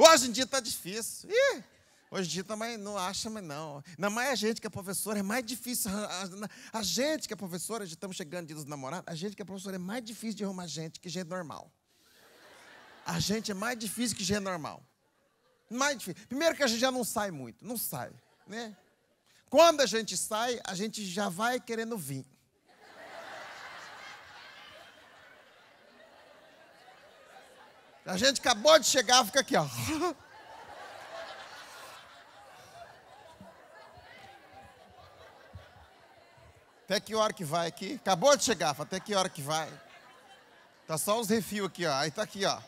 Hoje em dia está difícil. Ih, hoje em dia também não acha, mas não. Ainda mais a gente que é professora, é mais difícil. A, gente que é professora, já estamos chegando dia dos namorados, a gente que é professora é mais difícil de arrumar gente que gente normal. A gente é mais difícil que gente normal. Mais difícil. Primeiro que a gente já não sai muito, não sai, né? Quando a gente sai, a gente já vai querendo vir. A gente acabou de chegar, fica aqui, ó. Até que hora que vai aqui? Acabou de chegar, até que hora que vai? Tá só os refios aqui, ó. Aí tá aqui, ó.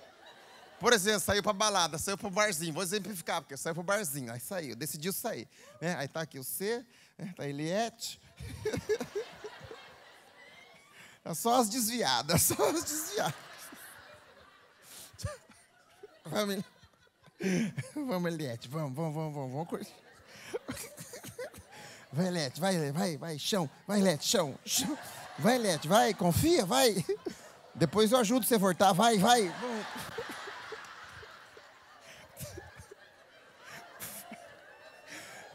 Por exemplo, saiu pra balada, saiu pro barzinho. Vou exemplificar, porque saiu pro barzinho. Aí saiu, decidiu sair. Né? Aí tá aqui o C, né? tá a Eliette. é só as desviadas, só as desviadas. Vamos, vamos Eliette, vamos, vamos, vamos, vamos, vamos curtir. Vai, Eliette, vai, vai, vai, chão, vai, Eliette, chão, chão. Vai, Eliette, vai, confia, vai. Depois eu ajudo você a voltar, vai, vai.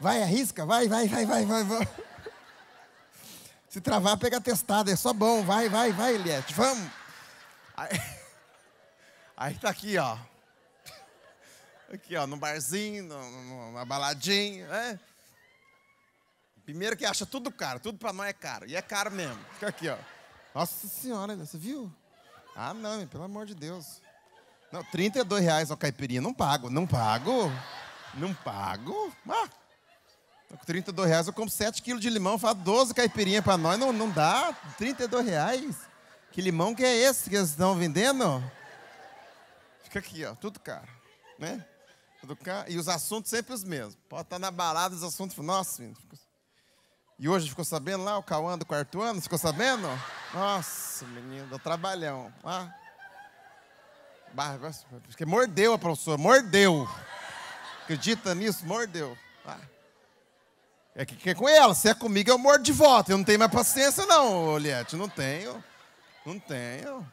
Vai, arrisca, vai, vai, vai, vai, vai, vai. Se travar, pega testado, é só bom, vai, vai, vai, Eliette, vamos. Aí, aí tá aqui, ó. Aqui, ó, no barzinho, numa baladinha, né? Primeiro que acha tudo caro, tudo para nós é caro. E é caro mesmo. Fica aqui, ó. Nossa senhora, você viu? Ah, não, pelo amor de Deus. Não, 32 reais uma caipirinha, não pago, não pago. Não pago. Ah, com 32 reais eu compro 7 quilos de limão, faço 12 caipirinhas para nós, não, não dá. 32 reais. Que limão que é esse que eles estão vendendo? Fica aqui, ó, tudo caro, né? E os assuntos sempre os mesmos. Pode estar na balada, os assuntos. Nossa, menino. E hoje ficou sabendo lá, o Cauã do quarto ano, ficou sabendo? Nossa, menino, do trabalhão. Ah. Porque mordeu a professora, mordeu. Acredita nisso? Mordeu. Ah. É que, que é com ela, se é comigo eu mordo de volta. Eu não tenho mais paciência, não, Oliette. Não tenho. Não tenho.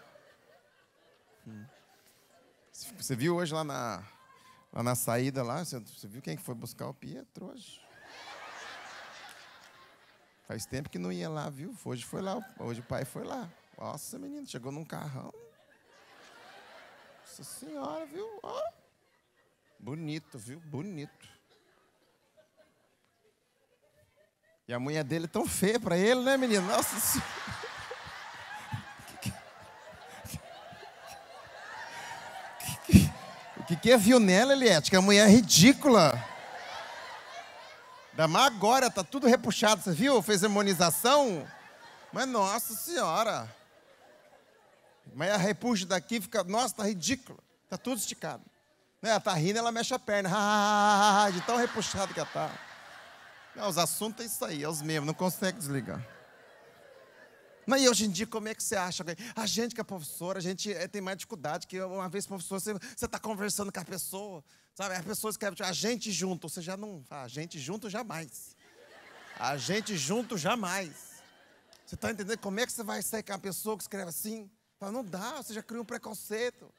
Hum. Você viu hoje lá na, Lá na saída lá, você, viu quem foi buscar o Pietro hoje? Faz tempo que não ia lá, viu? Hoje foi lá, hoje o pai foi lá. Nossa, menino, chegou num carrão. Nossa senhora, viu? Oh. Bonito, viu? Bonito. E a mulher dele é tão feia para ele, né, menino? Nossa senhora. Que, que viu nela, Eliette? Que a mulher é ridícula. Da mais agora, tá tudo repuxado, você viu? Fez harmonização. Mas nossa senhora. Mas a repuxa daqui fica, nossa, tá ridícula. Tá tudo esticado. Né? Ela tá rindo, ela mexe a perna. de tão repuxado que ela tá. Não, os assuntos é isso aí, é os mesmos, não consegue desligar. Mas e hoje em dia, como é que você acha? A gente que é professora, a gente é, tem mais dificuldade, que uma vez professor, você está conversando com a pessoa, sabe? As pessoas querem a gente junto, você já não. A gente junto jamais. A gente junto jamais. Você está entendendo como é que você vai sair com uma pessoa que escreve assim? Fala, não dá, você já criou um preconceito.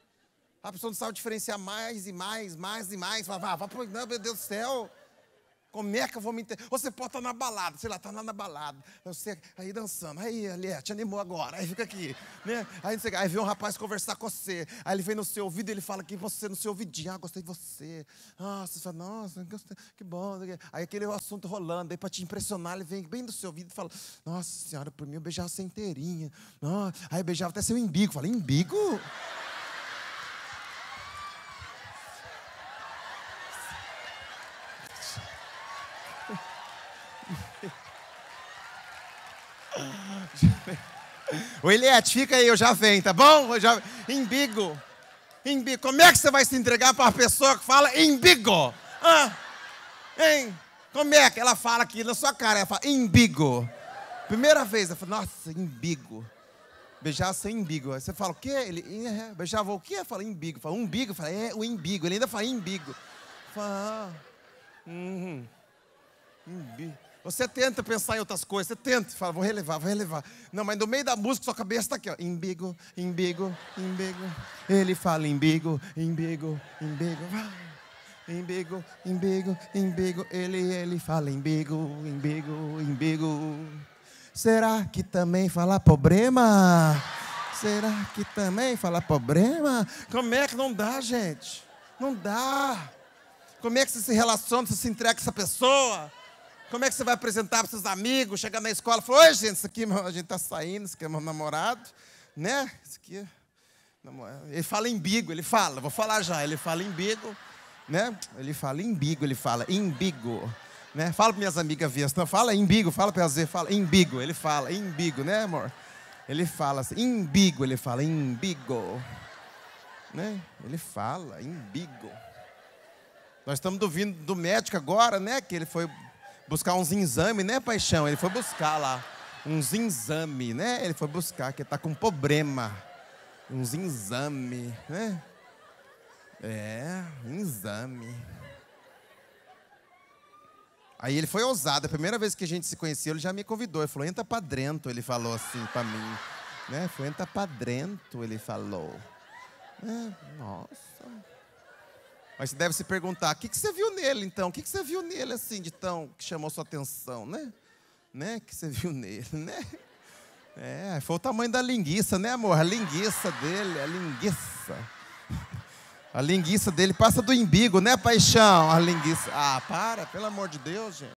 A pessoa não sabe diferenciar mais e mais, mais e mais. Fala, vá, vá, meu Deus do céu. Como é que eu vou me entender? Você pode estar na balada, sei lá, está lá na balada. Você aí dançando. Aí, Aliette, animou agora. Aí fica aqui. Né? Aí, você, aí vem um rapaz conversar com você. Aí ele vem no seu ouvido e ele fala que você, no seu ouvidinho, ah, gostei de você. Ah, você fala, nossa, que bom. Aí aquele assunto rolando, aí para te impressionar, ele vem bem no seu ouvido e fala, nossa senhora, por mim eu beijava você inteirinha. Ah, aí beijava até seu embigo. Fala, embigo? O Eliette, fica aí, eu já venho, tá bom? Eu já... Embigo. Embigo. Como é que você vai se entregar para uma pessoa que fala embigo? Ah, hein? Como é que ela fala aqui na sua cara? Ela fala embigo. Primeira vez, ela fala, nossa, embigo. Beijava sem embigo. Aí você fala, o quê? Ele, é, beijava o quê? Fala, embigo. Fala, umbigo. Fala, é, o embigo. Ele ainda fala, embigo. Fala, ah, uhum, embigo. Você tenta pensar em outras coisas, você tenta, fala, vou relevar, vou relevar. Não, mas no meio da música, sua cabeça está aqui, ó. Imbigo, imbigo, imbigo. Ele fala imbigo, imbigo, imbigo. Vai. Embigo, embigo, embigo, ele, ele fala embigo, embigo, embigo. Será que também fala problema? Será que também fala problema? Como é que não dá, gente? Não dá. Como é que você se relaciona, você se entrega com essa pessoa? Como é que você vai apresentar para seus amigos, chegar na escola e falar, oi gente, isso aqui a gente está saindo, isso aqui é meu namorado, né? Isso aqui é ele fala embigo, ele fala, vou falar já, ele fala embigo, né? Ele fala embigo, ele fala embigo, né? Fala para minhas amigas não fala embigo, fala para elas fala embigo, ele fala embigo, né, amor? Ele fala assim, embigo, ele fala embigo, né? Ele fala embigo. Nós estamos ouvindo do médico agora, né? Que ele foi buscar uns exames, né, paixão? Ele foi buscar lá uns exames, né? Ele foi buscar, que está com problema uns exame, né? É, um exame. Aí ele foi ousado. A primeira vez que a gente se conheceu, ele já me convidou. Ele falou, entra pra dentro. Ele falou assim para mim. Né? Foi, entra pra dentro, ele falou. É, nossa. Mas você deve se perguntar, o que, que você viu nele, então? O que, que você viu nele, assim, de tão... que chamou sua atenção, né? Né? que você viu nele, né? É, foi o tamanho da linguiça, né, amor? A linguiça dele, a linguiça. A linguiça dele passa do embigo, né, paixão? A linguiça. Ah, para, pelo amor de Deus, gente.